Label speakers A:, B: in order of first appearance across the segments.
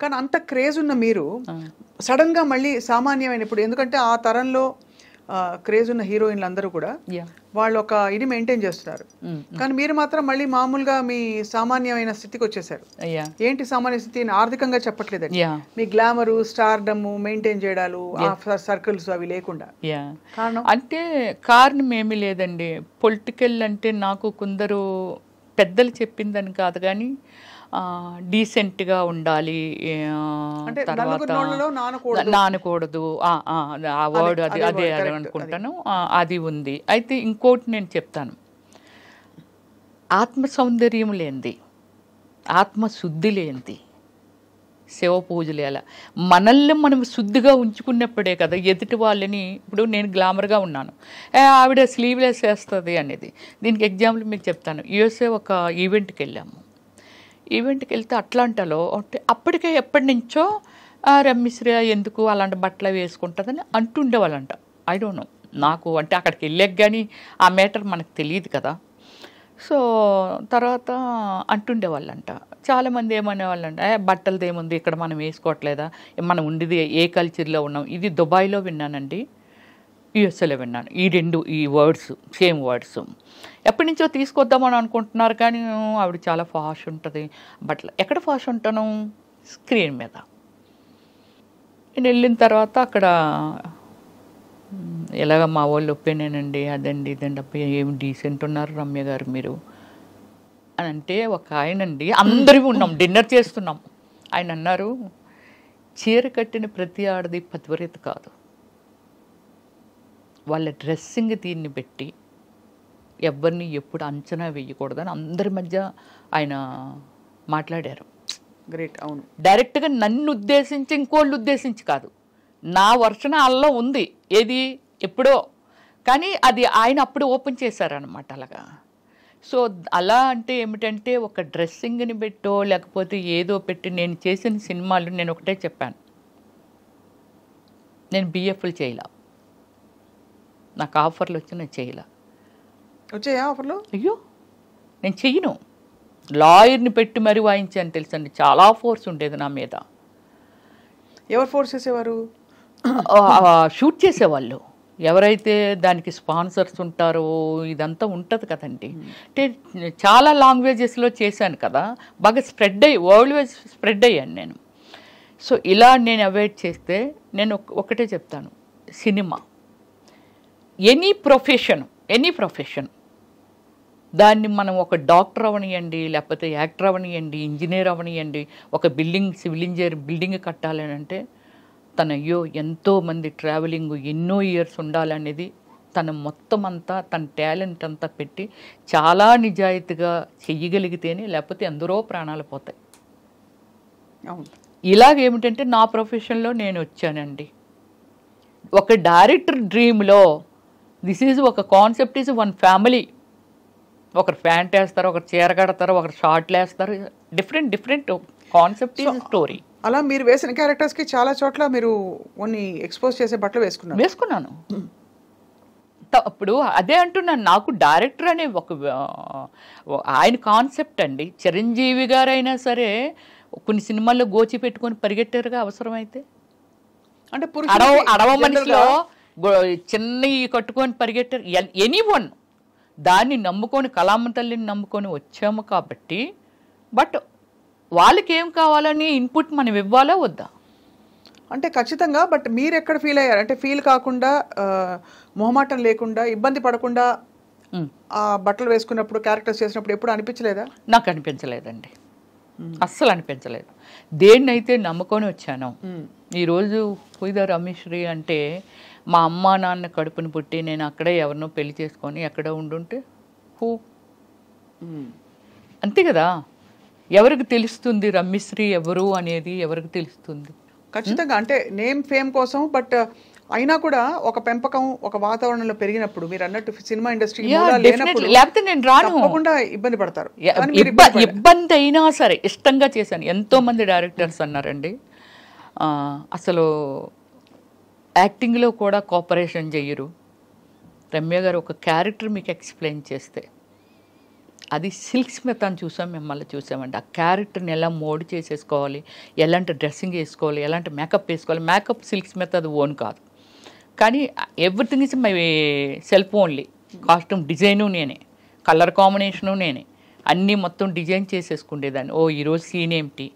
A: కానీ అంత క్రేజ్ ఉన్న మీరు సడన్గా మళ్ళీ సామాన్యమైన ఇప్పుడు ఎందుకంటే ఆ తరంలో క్రేజ్ ఉన్న హీరోయిన్లు అందరూ కూడా వాళ్ళు ఒక ఇది మెయింటైన్ చేస్తున్నారు. కానీ మీరు మాత్రం మళ్ళీ మామూలుగా మీ సామాన్యమైన స్థితికి వచ్చేసారు. ఏంటి సామాన్య స్థితి ఆర్థికంగా చెప్పట్లేదండి.
B: యా.
A: మీ గ్లామరు స్టార్డమ్ మెయింటైన్ చేయడాలు సర్కిల్స్ అవి లేకుండా. కారణం?
B: అంటే కారణం ఏమీ లేదండి. పొలిటికల్ అంటే నాకు కొందరు పెద్దలు చెప్పిందని కాదు కానీ డీసెంట్గా ఉండాలి తర్వాత
A: నానకూడదు.
B: ఆ, వర్డ్ అది
A: అదే
B: అనుకుంటాను. అది ఉంది. అయితే ఇంకోటి నేను చెప్తాను. ఆత్మ సౌందర్యం లేనిది ఆత్మశుద్ధి లేనిది శివ పూజలు ఎలా? మనల్ని మనం శుద్ధిగా ఉంచుకున్నప్పుడే కదా ఎదుటి వాళ్ళని ఇప్పుడు నేను గ్లామర్గా ఉన్నాను. ఆవిడ స్లీవ్లెస్ వేస్తుంది అనేది. దీనికి ఎగ్జాంపుల్ మీకు చెప్తాను. యుఎస్ఏ ఒక ఈవెంట్కి వెళ్ళాము. ఈవెంట్కి వెళ్తే అట్లాంటాలో అంటే అప్పటికే ఎప్పటి నుంచో రమ్మిశ్రీ ఎందుకు అలాంటి బట్టలు వేసుకుంటుందని అంటుండేవాళ్ళంట. ఐ డోంట్ నో నాకు అంటే అక్కడికి వెళ్ళాక కానీ ఆ మ్యాటర్ మనకు తెలియదు కదా. సో తర్వాత అంటుండేవాళ్ళంట. చాలామంది ఏమనేవాళ్ళంట ఏ బట్టలది ఏముంది? ఇక్కడ మనం వేసుకోవట్లేదా? మనం ఉండేది ఏ కల్చర్లో ఉన్నాం? ఇది దుబాయ్లో విన్నానండి. యుఎస్ఏలో విన్నాను. ఈ రెండు ఈ వర్డ్స్ సేమ్ వర్డ్స్. ఎప్పటి నుంచో తీసుకొద్దామని అనుకుంటున్నారు కానీ ఆవిడ చాలా ఫాష్ ఉంటుంది. బట్ ఎక్కడ ఫాష్ ఉంటాను స్క్రీన్ మీద. నేను వెళ్ళిన తర్వాత అక్కడ ఎలాగ మా వాళ్ళు ఒప్పేనేనండి అదండి ఇదండి అప్ప ఏమి డీసెంట్ ఉన్నారు రమ్య గారు మీరు? అని అంటే ఒక ఆయనండి అందరి ఉన్నాం డిన్నర్ చేస్తున్నాం. ఆయన అన్నారు చీర కట్టిన ప్రతి ఆడది పతివరిత కాదు. వాళ్ళ డ్రెస్సింగ్ దీన్ని పెట్టి ఎవరిని ఎప్పుడు అంచనా వేయకూడదని అందరి మధ్య ఆయన మాట్లాడారు.
A: గ్రేట్ అవును.
B: డైరెక్ట్గా నన్ను ఉద్దేశించి ఇంకోళ్ళు ఉద్దేశించి కాదు. నా వర్షన అల్లో ఉంది. ఏది? ఎప్పుడో. కానీ అది ఆయన అప్పుడు ఓపెన్ చేశారనమాట అలాగా. సో అలా అంటే ఏమిటంటే ఒక డ్రెస్సింగ్ని పెట్టో లేకపోతే ఏదో పెట్టి నేను చేసిన సినిమాలు నేను ఒకటే చెప్పాను. నేను బిఎఫ్లు చేయలా. నాకు ఆఫర్లు వచ్చి నేను చేయలా.
A: వచ్చాయా ఆఫర్లు?
B: అయ్యో! నేను చెయ్యను. లాయర్ని పెట్టి మరీ వాయించాను తెలుసండి. చాలా ఫోర్స్ ఉండేది నా మీద.
A: ఎవరు ఫోర్స్ చేసేవారు?
B: షూట్ చేసేవాళ్ళు. ఎవరైతే దానికి స్పాన్సర్స్ ఉంటారో ఇదంతా ఉంటుంది కదండి. అంటే చాలా లాంగ్వేజెస్లో చేశాను కదా. బాగా స్ప్రెడ్ అయ్యి వరల్డ్ వైజ్ స్ప్రెడ్ అయ్యాను నేను. సో ఇలా నేను అవాయిడ్ చేస్తే నేను ఒక- ఒకటే చెప్తాను. Cinema. Any profession any profession. దాన్ని మనం ఒక డాక్టర్ అవనియండి లేకపోతే యాక్టర్ అవనియండి ఇంజనీర్ అవనియండి ఒక బిల్డింగ్ సివిల్ ఇంజనీర్ బిల్డింగ్ కట్టాలని అంటే తన అయ్యో ఎంతో మంది ట్రావెలింగ్ ఎన్నో ఇయర్స్ ఉండాలనేది తన మొత్తం అంతా తన టాలెంట్ అంతా పెట్టి చాలా నిజాయితీగా చెయ్యగలిగితేనే లేకపోతే ఎందరో ప్రాణాలు పోతాయి. ఇలాగేమిటంటే నా ప్రొఫెషన్లో నేను వచ్చానండి ఒక డైరెక్టర్ డ్రీమ్లో దిస్ ఈజ్ ఒక కాన్సెప్ట్ ఈజ్ వన్ ఫ్యామిలీ. ఒకరు ప్యాంట్ వేస్తారు ఒకరు చీర కడతారు ఒకరు షార్ట్లు వేస్తారు. Different different concept is story.
A: అలా మీరు వేసిన క్యారెక్టర్స్కి చాలా చోట్ల మీరు కొన్ని ఎక్స్పోజ్ చేసే బట్టలు వేసుకున్నారు.
B: వేసుకున్నాను. ఇప్పుడు అదే అంటున్నాను నాకు డైరెక్టర్ అనే ఒక ఆయన కాన్సెప్ట్ అండి. చిరంజీవి గారైనా సరే కొన్ని సినిమాల్లో గోచి పెట్టుకొని పరిగెట్టారుగా అవసరమైతే?
A: అంటే
B: అడవ అడవ మనిషిలో
A: గా
B: గో- చిన్న ఈ కట్టుకొని పరిగెట్టారు. ఎనీ వన్ దాన్ని నమ్ముకొని కలామ తల్లిని నమ్ముకొని వచ్చాము కాబట్టి బట్ వాళ్ళకి ఏం కావాలని ఇన్పుట్ మనం ఇవ్వాలా వద్దా?
A: అంటే ఖచ్చితంగా బట్ మీరు ఎక్కడ ఫీల్ అయ్యారు? అంటే ఫీల్ కాకుండా మొహమాటం లేకుండా ఇబ్బంది పడకుండా. ఆ బట్టలు వేసుకున్నప్పుడు క్యారెక్టర్స్ చేసినప్పుడు ఎప్పుడు అనిపించలేదా?
B: నాకు అనిపించలేదండి. అస్సలు అనిపించలేదు. దేన్నైతే నమ్ముకొని వచ్చానో ఈరోజు పుయిద రమేశ్రీ అంటే మా అమ్మ నాన్న కడుపుని పుట్టి నేను అక్కడే ఎవరినో పెళ్ళి చేసుకొని ఎక్కడ ఉండుంటే హూ? అంతే కదా? ఎవరికి తెలుస్తుంది రమ్యశ్రీ ఎవరు అనేది ఎవరికి తెలుస్తుంది?
A: ఖచ్చితంగా అంటే నేమ్ ఫేమ్ కోసం బట్ అయినా కూడా ఒక పెంపకం ఒక వాతావరణంలో పెరిగినప్పుడు మీరు అన్నట్టు సినిమా ఇండస్ట్రీ.
B: లేకపోతే నేను రాను.
A: తప్పకుండా ఇబ్బంది పడతారు. ఇబ్బంది
B: అయినా సరే ఇష్టంగా చేశాను. ఎంతో మంది డైరెక్టర్స్ అన్నారండి. అసలు యాక్టింగ్లో కూడా కోఆపరేషన్ చెయ్యరు రమ్య గారు ఒక క్యారెక్టర్ మీకు ఎక్స్ప్లెయిన్ చేస్తే. అది సిల్క్ స్మితాన్ని చూసాం మిమ్మల్ని చూసామండి. ఆ క్యారెక్టర్ని ఎలా మోడ్ చేసేసుకోవాలి ఎలాంటి డ్రెస్సింగ్ వేసుకోవాలి ఎలాంటి మేకప్ వేసుకోవాలి. మేకప్ సిల్క్ స్మిత్ అది ఓన్ కాదు. కానీ everything is myself only. Costume design నేనే కలర్ కాంబినేషను నేనే. అన్నీ మొత్తం డిజైన్ చేసేసుకునేదాన్ని ఓ ఈరోజు సీన్ ఏమిటి?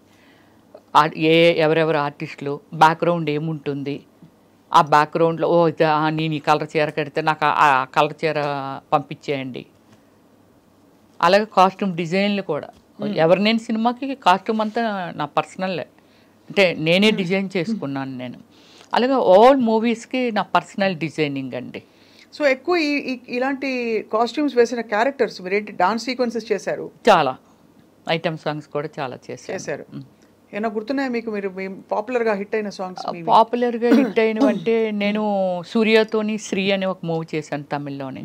B: ఏ ఎవరెవరు ఆర్టిస్టులు బ్యాక్గ్రౌండ్ ఏముంటుంది? ఆ బ్యాక్గ్రౌండ్లో ఓ నేను ఈ కలర్ చీర కడితే నాకు ఆ- కలర్ చీర పంపించేయండి. అలాగే కాస్ట్యూమ్ డిజైన్లు కూడా. ఎవరినైనా సినిమాకి కాస్ట్యూమ్ అంతా నా పర్సనల్ అంటే నేనే డిజైన్ చేసుకున్నాను నేను. అలాగే ఆల్ మూవీస్కి నా పర్సనల్ డిజైనింగ్ అండి.
A: సో ఎక్కువ ఈ ఇలాంటి కాస్ట్యూమ్స్ వేసిన క్యారెక్టర్స్ మీరేంటి డాన్స్ సీక్వెన్సెస్ చేశారు?
B: చాలా. ఐటమ్ సాంగ్స్ కూడా చాలా చేశాను.
A: చేశారు. ఏమైనా గుర్తున్నాయా మీకు? మీరు మీ పాపులర్గా హిట్ అయిన సాంగ్స్
B: పాపులర్గా హిట్ అయినవంటే నేను సూర్యతోని శ్రీ అనే ఒక మూవీ చేశాను తమిళ్ళోని.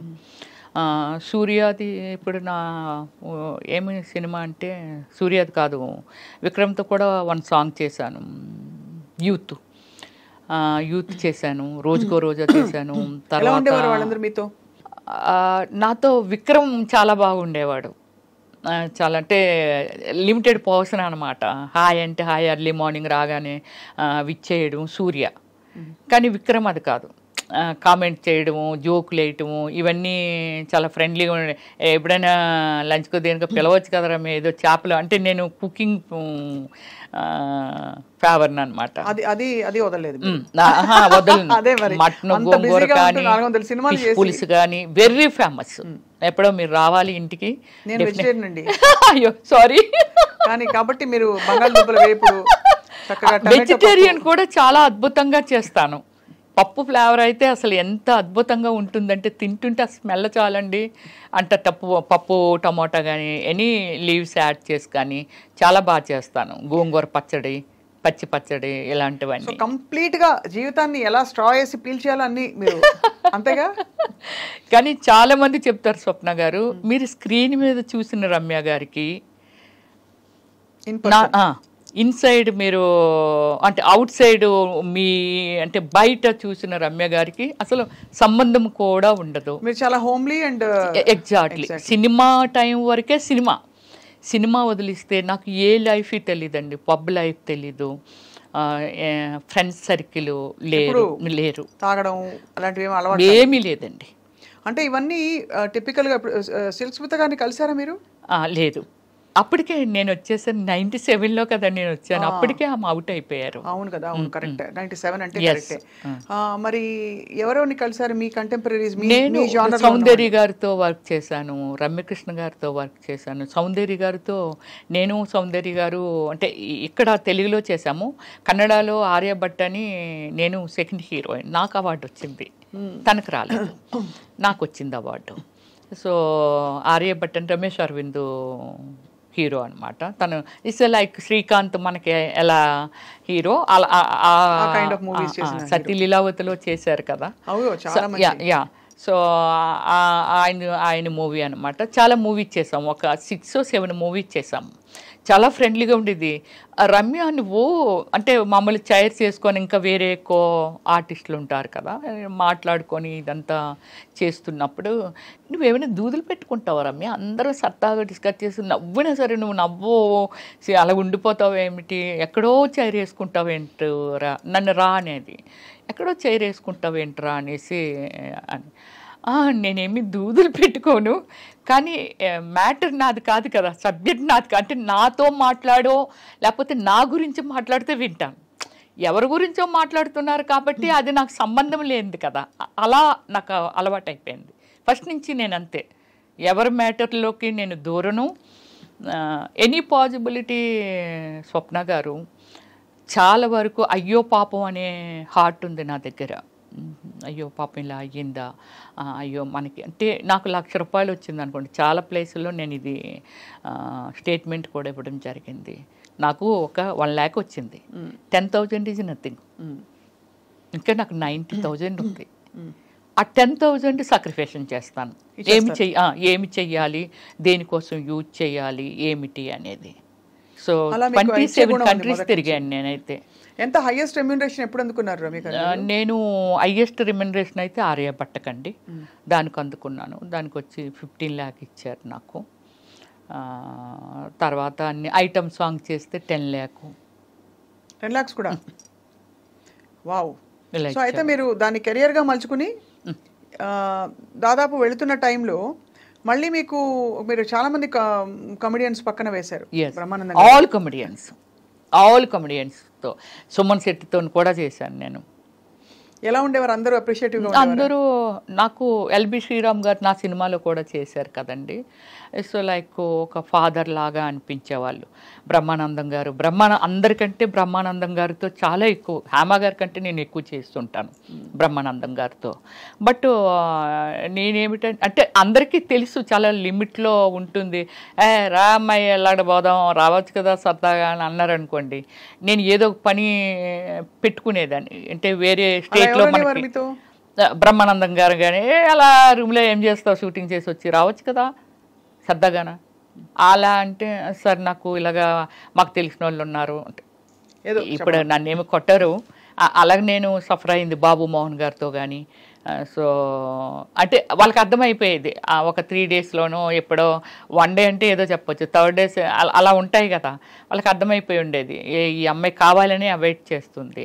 B: సూర్యాది ఇప్పుడు నా ఏమి సినిమా అంటే సూర్యాది కాదు విక్రమ్తో కూడా వన్ సాంగ్ చేశాను. యూత్. యూత్ చేశాను రోజుకో రోజా చేశాను తర్వాత
A: వాళ్ళందరూ మీతో?
B: నాతో విక్రమ్ చాలా బాగుండేవాడు. చాలా అంటే లిమిటెడ్ పర్సన్ అనమాట హాయ్ అంటే హాయ్ ఎర్లీ మార్నింగ్ రాగానే విచ్చేయడం సూర్య. కానీ విక్రమ్ అది కాదు. కామెంట్ చేయడము జోకులు వేయటము ఇవన్నీ చాలా ఫ్రెండ్లీగా ఉండే. ఎప్పుడైనా లంచ్కో దేనికో పిలవచ్చు కదరా మీ ఏదో చేపలు. అంటే నేను కుకింగ్ ఫేవర్ని అనమాట
A: అది అది అది వదలలేదు
B: వదలను.
A: మరి.
B: మటన్ గోంగూర కానీ
A: ఉంటూ 400 సినిమాలు
B: ఫిష్
A: చేసి.
B: పులుసు కానీ వెరీ ఫేమస్ ఎప్పుడో మీరు రావాలి ఇంటికి.
A: నేను వెజిటేరియన్ అండి.
B: అయ్యో సారీ
A: కానీ కాబట్టి మీరు బంగాళదుంపల వేపుడు
B: వెజిటేరియన్ కూడా చాలా అద్భుతంగా చేస్తాను. పప్పు ఫ్లేవర్ అయితే అసలు ఎంత అద్భుతంగా ఉంటుందంటే తింటుంటే ఆ స్మెల్ చాలండి. అంట తప్పు పప్పు టమోటా కానీ ఎనీ లీవ్స్ యాడ్ చేసి కానీ చాలా బాగా చేస్తాను. గోంగూర పచ్చడి పచ్చి పచ్చడి ఇలాంటివన్నీ.
A: కంప్లీట్గా జీవితాన్ని ఎలా స్ట్రా వేసి పీల్చేయాలో అన్ని మీరు అంతేగా?
B: కానీ చాలా మంది చెప్తారు స్వప్న గారు మీరు స్క్రీన్ మీద చూసిన రమ్య గారికి ఇన్సైడ్ మీరు అంటే అవుట్ సైడ్ మీ అంటే బయట చూసిన రమ్య గారికి అసలు సంబంధం కూడా ఉండదు.
A: మీరు చాలా homely and
B: exactly cinema time వరకే సినిమా. సినిమా వదిలిస్తే నాకు ఏ లైఫ్ తెలియదండి పబ్ లైఫ్ తెలీదు. ఫ్రెండ్స్ సర్కిల్ లేరు లేరు.
A: తాగడం అలాంటివి ఏమి అలవాటు
B: ఏమీ లేదండి.
A: అంటే ఇవన్నీ టిపికల్గా సిల్క్ స్మిత గారిని కలిసారా మీరు?
B: లేదు. అప్పటికే నేను వచ్చేసాను నైన్టీ సెవెన్లో కదా నేను వచ్చాను. అప్పటికే ఆమె అవుట్ అయిపోయారు.
A: అవును కదా అవును కరెక్ట్. నైన్టీ సెవెన్ అంటే. కరెక్టే. మరి ఎవరెవరిని కలిసారు మీ కంటెంపరీస్ మీ
B: నేను సౌందర్య గారితో వర్క్ చేశాను రమ్యకృష్ణ గారితో వర్క్ చేశాను. సౌందర్య గారితో నేను సౌందర్య గారు అంటే ఇక్కడ తెలుగులో చేశాము. కన్నడలో ఆర్యభట్ అని నేను సెకండ్ హీరోయిన్ నాకు అవార్డు వచ్చింది. తనకు రాలేదు. నాకు వచ్చింది అవార్డు సో ఆర్యభట్ అని రమేష్ అరవింద్ హీరో అన్నమాట. తను ఇట్స్ లైక్ శ్రీకాంత్ మనకి ఎలా హీరో? అలా సతీ లీలావతిలో చేశారు కదా. యా సో ఆయన ఆయన మూవీ అనమాట చాలా మూవీస్ చేసాం. ఒక సిక్స్ సెవెన్ మూవీస్ చేసాం. చాలా ఫ్రెండ్లీగా ఉండేది. రమ్య నువ్వు అంటే మమ్మల్ని చైర్ చేసుకొని ఇంకా వేరే కో ఆర్టిస్టులు ఉంటారు కదా మాట్లాడుకొని ఇదంతా చేస్తున్నప్పుడు నువ్వేమైనా దూదులు పెట్టుకుంటావా రమ్య? అందరూ సరదాగా డిస్కస్ చేసి నవ్వినా సరే నువ్వు నవ్వు అలా ఉండిపోతావు ఏమిటి? ఎక్కడో చైర్ వేసుకుంటావేంటి రా నన్ను రా అనేది. ఎక్కడో చైర్ వేసుకుంటావేంట్రా అనేసి అని నేనేమి దూదులు పెట్టుకోను. కానీ మ్యాటర్ నాది కాదు కదా సబ్జెక్ట్ నాది కాదు అంటే నాతో మాట్లాడో లేకపోతే నా గురించి మాట్లాడితే వింటాను. ఎవరి గురించో మాట్లాడుతున్నారు కాబట్టి అది నాకు సంబంధం లేనిది కదా. అలా నాకు అలవాటు అయిపోయింది ఫస్ట్ నుంచి నేను అంతే ఎవరి మ్యాటర్లోకి నేను దూరను. ఎనీ పాజిబిలిటీ స్వప్న గారు చాలా వరకు అయ్యో పాపం అనే హార్ట్ ఉంది నా దగ్గర. అయ్యో పాపం ఇలా అయ్యిందా? అయ్యో మనకి అంటే నాకు లక్ష రూపాయలు వచ్చింది అనుకోండి. చాలా ప్లేసుల్లో నేను ఇది స్టేట్మెంట్ కూడా ఇవ్వడం జరిగింది. నాకు ఒక వన్ ల్యాక్ వచ్చింది. Ten thousand is nothing. ఇంకా నాకు నైంటీ థౌజండ్ ఉంది. ఆ టెన్ థౌజండ్ సాక్రిఫికేషన్ చేస్తాను. ఏమి చెయ్యి ఏమి చెయ్యాలి? దేనికోసం యూజ్ చేయాలి? ఏమిటి అనేది. సో
A: మీకు
B: ట్వంటీ సెవెన్ కంట్రీస్ తిరిగాను నేనైతే.
A: ఎంత హైయెస్ట్ రెమ్యూనరేషన్ ఎప్పుడు అందుకున్నారు
B: ఆ, నేను హైయెస్ట్ రిమ్యునరేషన్ అయితే ఆర్యభట్టకండి దానికి అందుకున్నాను. దానికి వచ్చి ఫిఫ్టీన్ ల్యాక్ ఇచ్చారు నాకు. తర్వాత అన్ని ఐటమ్ సాంగ్ చేస్తే టెన్ ల్యాక్
A: టెన్ లాక్స్ కూడా? వావ్ సో అయితే మీరు దాన్ని కెరియర్గా మలుచుకుని దాదాపు వెళుతున్న టైంలో మళ్ళీ మీకు మీరు చాలా మంది కమెడియన్స్ పక్కన వేశారు. బ్రహ్మానందం
B: ఆల్ కమెడియన్స్ ఆల్ కమెడియన్స్తో సుమన్ శెట్టితో కూడా చేశాను నేను.
A: ఎలా ఉండేవారు? అందరూ అప్రిషియేటివ్గా
B: అందరూ నాకు ఎల్బి శ్రీరామ్ గారు నా సినిమాలో కూడా చేశారు కదండి. సో లైక్ ఒక ఫాదర్ లాగా అనిపించేవాళ్ళు. బ్రహ్మానందం గారు. బ్రహ్మాన అందరికంటే బ్రహ్మానందం గారితో చాలా ఎక్కువ హేమ గారి కంటే నేను ఎక్కువ చేస్తుంటాను బ్రహ్మానందం గారితో. బట్ నేనేమిటంటే అంటే అందరికీ తెలుసు చాలా లిమిట్లో ఉంటుంది. ఏ రా అమ్మాయి ఎలాడ పోదాం రావచ్చు కదా సరదాగా అని అన్నారనుకోండి. నేను ఏదో ఒక పని పెట్టుకునేదాన్ని. అంటే వేరే మనకి.
A: మీతో
B: బ్రహ్మానందం గారు కానీ "ఏ, అలా రూమ్లో ఏం చేస్తావు? షూటింగ్ చేసి వచ్చి రావచ్చు కదా? సరదాగానా అలా అంటే సార్ నాకు ఇలాగా మాకు తెలిసిన వాళ్ళు ఉన్నారు ఇప్పుడు నన్ను ఏమి కొట్టరు. అలాగే నేను సఫర్ అయింది బాబు మోహన్ గారితో కానీ సో అంటే వాళ్ళకి అర్థమైపోయేది. ఒక త్రీ డేస్లోనో ఎప్పుడో వన్ డే అంటే ఏదో చెప్పొచ్చు. థర్డ్ డేస్ అలా ఉంటాయి కదా? వాళ్ళకి అర్థమైపోయి ఉండేది. ఏ- ఈ అమ్మాయి కావాలని అవాయిడ్ చేస్తుంది.